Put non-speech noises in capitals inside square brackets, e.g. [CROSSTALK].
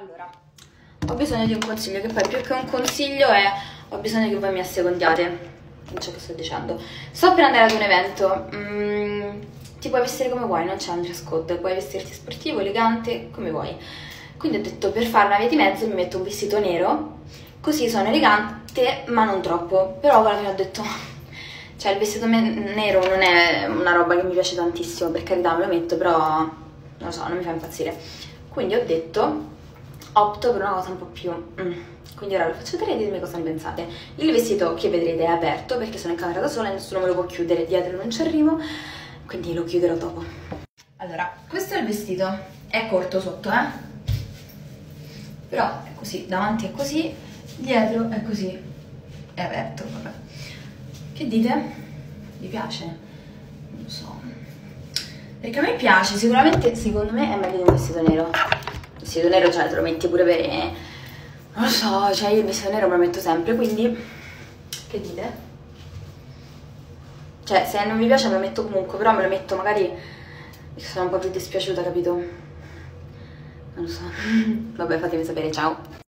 Allora, ho bisogno di un consiglio, che poi più che un consiglio è ho bisogno che voi mi assecondiate in ciò che sto dicendo. Sto per andare ad un evento, mm, ti puoi vestire come vuoi, non c'è un dress code, puoi vestirti sportivo, elegante, come vuoi. Quindi ho detto per fare una via di mezzo mi metto un vestito nero, così sono elegante ma non troppo. Però alla fine ho detto, [LAUGHS] cioè il vestito nero non è una roba che mi piace tantissimo, per carità me lo metto, però non lo so, non mi fa impazzire. Quindi ho detto opto per una cosa un po' più... Mm. Quindi ora lo faccio vedere e ditemi cosa ne pensate. Il vestito che vedrete è aperto perché sono in camera da sola e nessuno me lo può chiudere, dietro non ci arrivo, quindi lo chiuderò dopo. Allora, questo è il vestito, è corto sotto, eh? Però è così, davanti è così, dietro è così, è aperto, vabbè. Che dite? Vi piace? Non lo so. Perché a me piace, sicuramente, secondo me è meglio di un vestito nero vestito nero cioè te lo metti pure per... non lo so, cioè io il vestito nero me lo metto sempre, quindi... Che dite? Cioè, se non mi piace me lo metto comunque, però me lo metto magari... Sono un po' più dispiaciuta, capito? Non lo so. [LAUGHS] Vabbè, fatemi sapere, ciao.